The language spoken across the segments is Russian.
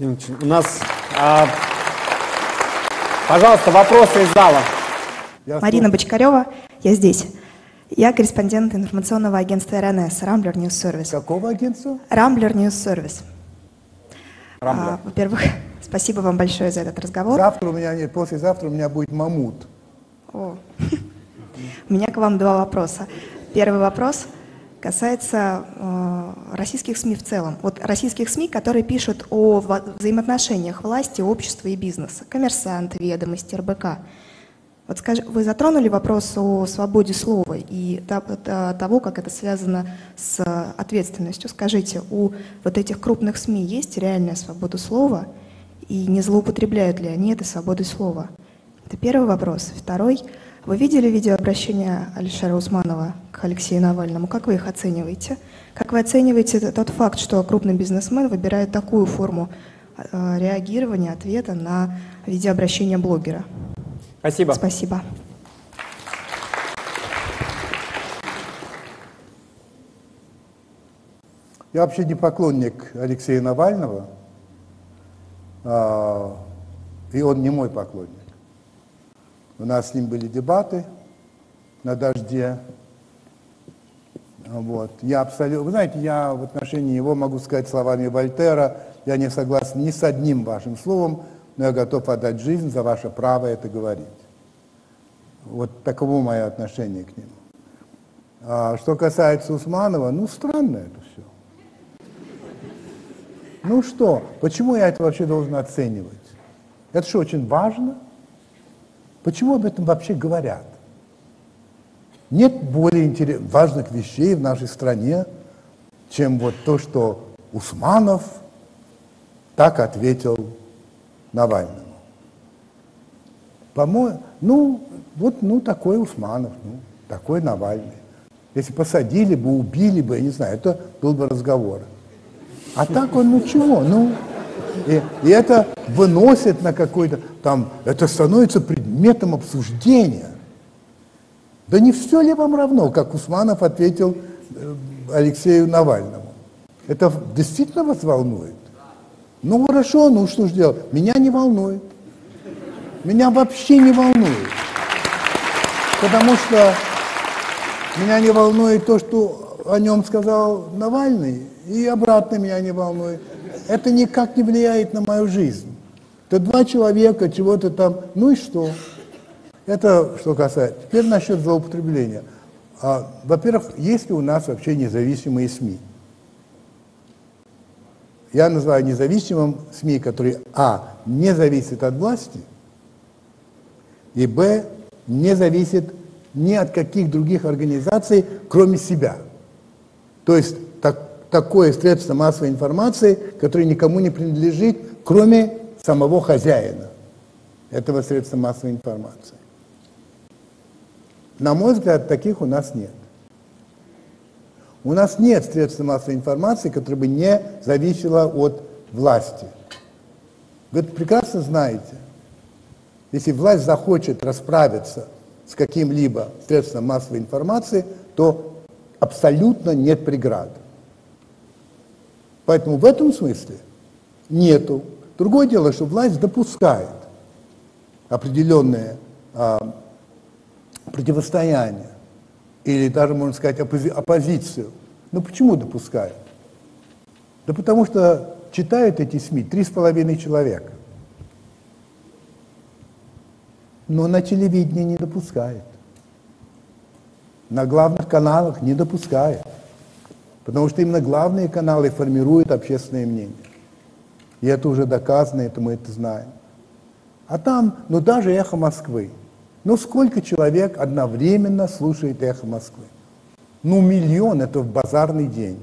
У нас, а, пожалуйста, вопросы из зала. Я Марина Бочкарева, я здесь. Я корреспондент информационного агентства РНС, Rambler News Service. Какого агентства? Rambler News Service. А, во-первых, спасибо вам большое за этот разговор. Завтра у меня нет, послезавтра у меня будет мамут. О. У меня к вам два вопроса. Первый вопрос касается э, российских СМИ в целом. Вот российских СМИ, которые пишут о взаимоотношениях власти, общества и бизнеса. Коммерсант, ведомости, РБК. Вот скажи, вы затронули вопрос о свободе слова и того, как это связано с ответственностью. Скажите, у вот этих крупных СМИ есть реальная свобода слова и не злоупотребляют ли они этой свободой слова? Это первый вопрос. Второй. Вы видели видеообращение Алишера Усманова к Алексею Навальному? Как вы их оцениваете? Как вы оцениваете тот факт, что крупный бизнесмен выбирает такую форму э, реагирования, ответа на видеообращение блогера? Спасибо. Спасибо. Я вообще не поклонник Алексея Навального, а, и он не мой поклонник. У нас с ним были дебаты на дожде. Вот. Я абсолютно, вы знаете, я в отношении его могу сказать словами Вольтера, я не согласен ни с одним вашим словом, но я готов отдать жизнь за ваше право это говорить. Вот таково мое отношение к нему. А что касается Усманова, ну странно это все. Ну что, почему я это вообще должен оценивать? Это что, очень важно? Почему об этом вообще говорят? Нет более важных вещей в нашей стране, чем вот то, что Усманов так ответил Навальному. По-моему, ну, вот, ну, такой Усманов, ну, такой Навальный. Если посадили бы, убили бы, я не знаю, это был бы разговор. А так он, ну чего, ну, и, и это выносит на какой-то, там, это становится предметом обсуждения. Да не все ли вам равно, как Усманов ответил э, Алексею Навальному? Это действительно вас волнует? Ну хорошо, ну что ж делать? Меня не волнует. Меня вообще не волнует. Потому что меня не волнует то, что о нем сказал Навальный, и обратно меня не волнует. Это никак не влияет на мою жизнь. Это два человека, чего-то там, ну и что? Это что касается. Теперь насчет злоупотребления. А, во-первых, есть ли у нас вообще независимые СМИ? Я называю независимым СМИ, которые, а, не зависят от власти, и, б, не зависит ни от каких других организаций, кроме себя. То есть такое средство массовой информации, которое никому не принадлежит, кроме самого хозяина этого средства массовой информации. На мой взгляд, таких у нас нет. У нас нет средств массовой информации, которое бы не зависело от власти. Вы это прекрасно знаете. Если власть захочет расправиться с каким-либо средством массовой информации, то абсолютно нет преград. Поэтому в этом смысле нету. Другое дело, что власть допускает определенное а, противостояние или даже, можно сказать, оппози оппозицию. Ну почему допускает? Да потому что читают эти СМИ три с половиной человека. но на телевидении не допускает. На главных каналах не допускает. Потому что именно главные каналы формируют общественное мнение. И это уже доказано, это мы это знаем. А там, ну даже эхо Москвы. Ну сколько человек одновременно слушает эхо Москвы? Ну миллион, это в базарный день.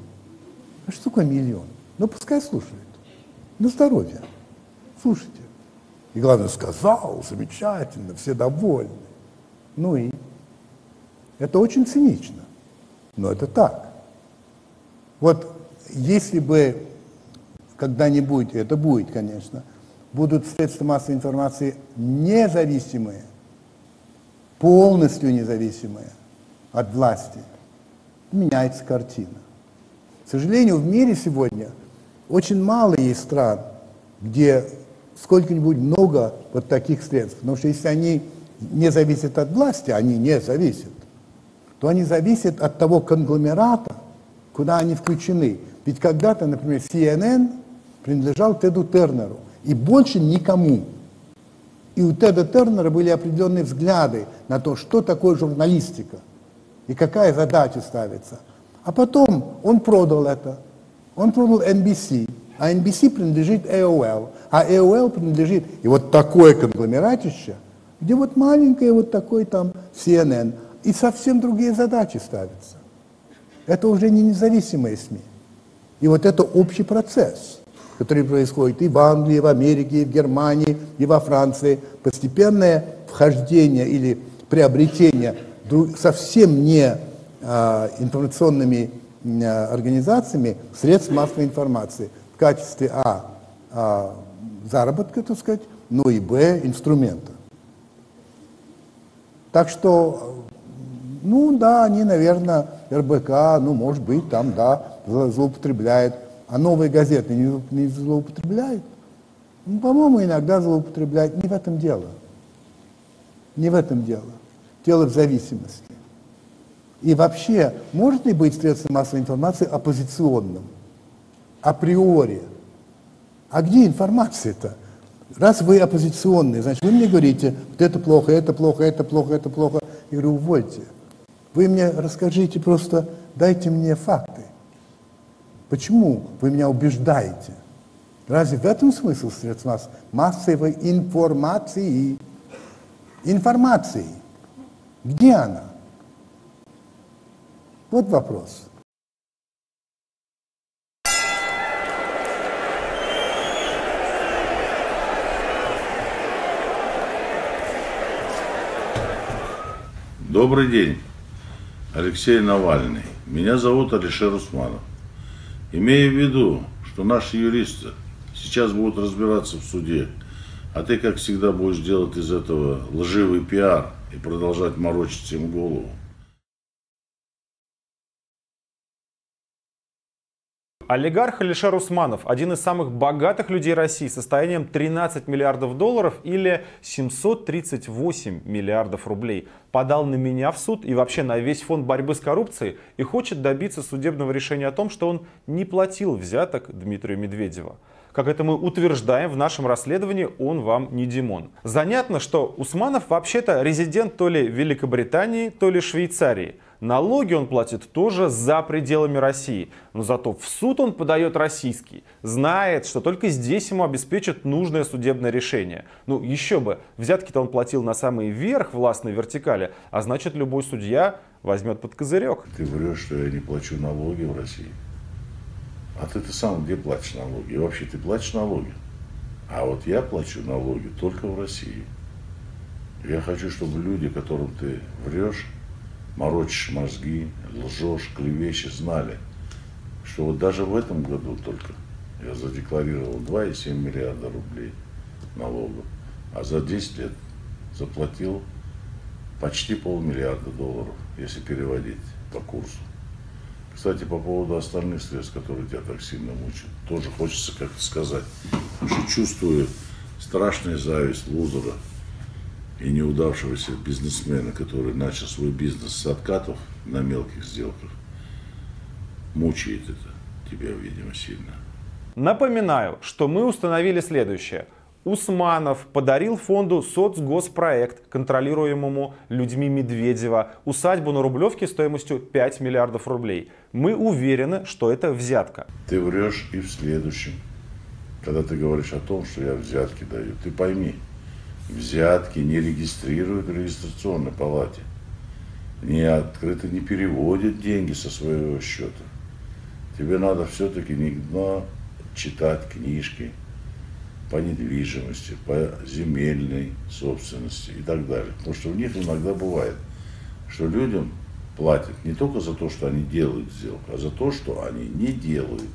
А что такое миллион? Ну пускай слушают. На здоровье. Слушайте. И главное, сказал, замечательно, все довольны. Ну и? Это очень цинично, но это так. Вот если бы когда-нибудь, это будет, конечно, будут средства массовой информации независимые, полностью независимые от власти, меняется картина. К сожалению, в мире сегодня очень мало есть стран, где сколько-нибудь много вот таких средств. Потому что если они не зависят от власти, они не зависят, то они зависят от того конгломерата, куда они включены. Ведь когда-то, например, CNN принадлежал Теду Тернеру, и больше никому. И у Теда Тернера были определенные взгляды на то, что такое журналистика и какая задача ставится. А потом он продал это. Он продал NBC, а NBC принадлежит AOL, а AOL принадлежит, и вот такое конгломератище, где вот маленькое вот такой там CNN, и совсем другие задачи ставятся. Это уже не независимые СМИ. И вот это общий процесс, который происходит и в Англии, и в Америке, и в Германии, и во Франции. Постепенное вхождение или приобретение совсем не а, информационными а, организациями средств массовой информации в качестве а, а заработка, так сказать, ну и б инструмента. Так что ну да, они, наверное, РБК, ну, может быть, там, да, злоупотребляет. А новые газеты не, не злоупотребляют? Ну, по-моему, иногда злоупотребляют. Не в этом дело. Не в этом дело. Дело в зависимости. И вообще, может ли быть средство массовой информации оппозиционным? Априори. А где информация-то? Раз вы оппозиционные, значит, вы мне говорите, вот это плохо, это плохо, это плохо, это плохо. Я говорю, увольте. Вы мне расскажите просто, дайте мне факты. Почему вы меня убеждаете? Разве в этом смысл средств масс массовой информации? Информации. Где она? Вот вопрос. Добрый день. Алексей Навальный. Меня зовут Алишер Усманов. Имея в виду, что наши юристы сейчас будут разбираться в суде, а ты, как всегда, будешь делать из этого лживый пиар и продолжать морочить им голову, Олигарх Алишер Усманов, один из самых богатых людей России, состоянием 13 миллиардов долларов или 738 миллиардов рублей, подал на меня в суд и вообще на весь фонд борьбы с коррупцией и хочет добиться судебного решения о том, что он не платил взяток Дмитрию Медведеву. Как это мы утверждаем в нашем расследовании, он вам не Димон. Занятно, что Усманов вообще-то резидент то ли Великобритании, то ли Швейцарии. Налоги он платит тоже за пределами России, но зато в суд он подает российский. Знает, что только здесь ему обеспечат нужное судебное решение. Ну еще бы, взятки-то он платил на самый верх властной вертикали, а значит любой судья возьмет под козырек. Ты врешь, что я не плачу налоги в России. А ты-то сам где платишь налоги? И вообще ты платишь налоги? А вот я плачу налоги только в России. Я хочу, чтобы люди, которым ты врешь, морочишь мозги, лжешь, клевещешь, знали, что вот даже в этом году только я задекларировал 2,7 миллиарда рублей налогов, а за 10 лет заплатил почти полмиллиарда долларов, если переводить по курсу. Кстати, по поводу остальных средств, которые тебя так сильно мучают, тоже хочется как-то сказать, что чувствую страшную зависть лузера, и неудавшегося бизнесмена, который начал свой бизнес с откатов на мелких сделках, мучает это тебя, видимо, сильно. Напоминаю, что мы установили следующее. Усманов подарил фонду соцгоспроект, контролируемому людьми Медведева, усадьбу на Рублевке стоимостью 5 миллиардов рублей. Мы уверены, что это взятка. Ты врешь и в следующем, когда ты говоришь о том, что я взятки даю. Ты пойми, взятки не регистрируют в регистрационной палате. Не открыто не переводят деньги со своего счета. Тебе надо все-таки не читать книжки по недвижимости, по земельной собственности и так далее. Потому что у них иногда бывает, что людям платят не только за то, что они делают сделку, а за то, что они не делают.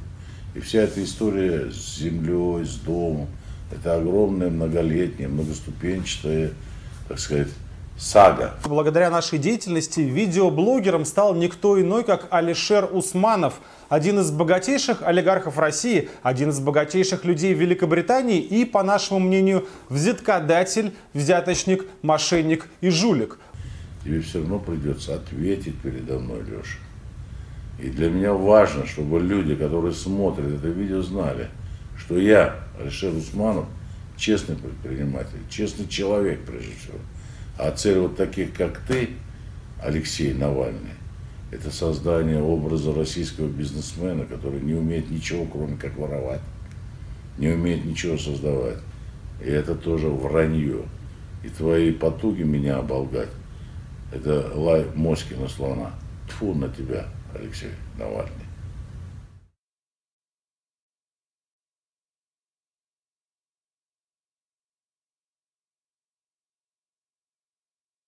И вся эта история с землей, с домом, это огромная многолетняя, многоступенчатая, так сказать, Сага. Благодаря нашей деятельности видеоблогером стал никто иной, как Алишер Усманов, один из богатейших олигархов России, один из богатейших людей Великобритании и, по нашему мнению, взяткодатель, взяточник, мошенник и жулик. Тебе все равно придется ответить передо мной, Леша. И для меня важно, чтобы люди, которые смотрят это видео, знали, что я, Алишер Усманов, честный предприниматель, честный человек, прежде всего. А цель вот таких, как ты, Алексей Навальный, это создание образа российского бизнесмена, который не умеет ничего, кроме как воровать, не умеет ничего создавать. И это тоже вранье. И твои потуги меня оболгать, это лай моськи на слона. Тфу на тебя, Алексей Навальный.